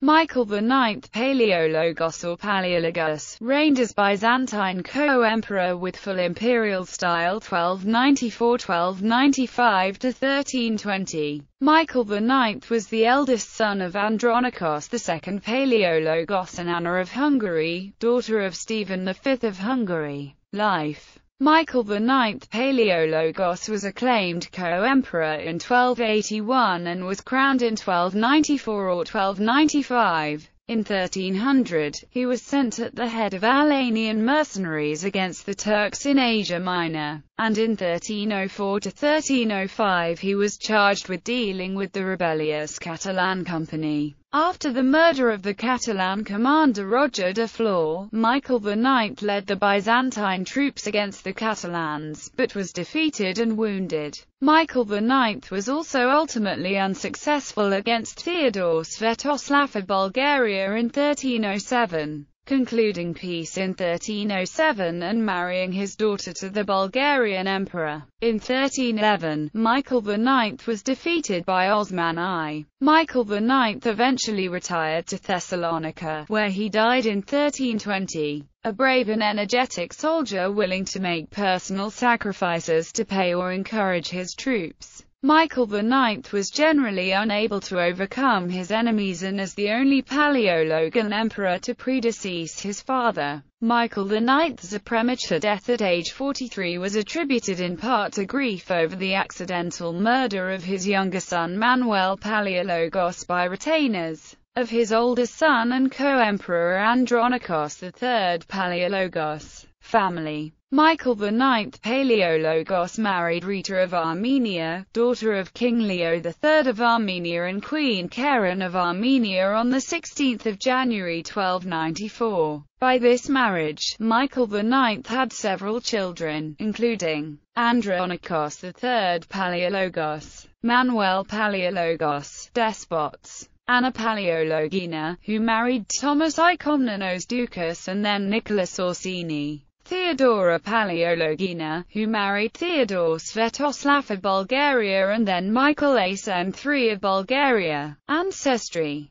Michael IX Palaiologos or Palaeologus, reigned as Byzantine co-emperor with full imperial style 1294–1295–1320. Michael IX was the eldest son of Andronikos II Palaiologos and Anna of Hungary, daughter of Stephen V of Hungary. Life Michael IX Palaiologos was acclaimed co-emperor in 1281 and was crowned in 1294 or 1295. In 1300, he was sent at the head of Alanian mercenaries against the Turks in Asia Minor, and in 1304–1305 he was charged with dealing with the rebellious Catalan Company. After the murder of the Catalan commander Roger de Flor, Michael IX led the Byzantine troops against the Catalans, but was defeated and wounded. Michael IX was also ultimately unsuccessful against Theodore Svetoslav of Bulgaria in 1307 concluding peace in 1307 and marrying his daughter to the Bulgarian emperor. In 1311, Michael IX was defeated by Osman I. Michael IX eventually retired to Thessalonica, where he died in 1320. A brave and energetic soldier willing to make personal sacrifices to pay or encourage his troops. Michael IX was generally unable to overcome his enemies and as the only Palaiologan emperor to predecease his father. Michael IX's premature death at age 43 was attributed in part to grief over the accidental murder of his younger son Manuel Palaiologos by retainers of his older son and co-emperor Andronikos III Palaiologos family. Michael IX Palaiologos married Rita of Armenia, daughter of King Leo III of Armenia and Queen Keran of Armenia on 16 January 1294. By this marriage, Michael IX had several children, including Andronikos III Palaiologos, Manuel Palaiologos, despots, Anna Palaiologina, who married Thomas I Komnenos Doukas and then Nicholas Orsini. Theodora Palaiologina, who married Theodore Svetoslav of Bulgaria and then Michael Asen III of Bulgaria. Ancestry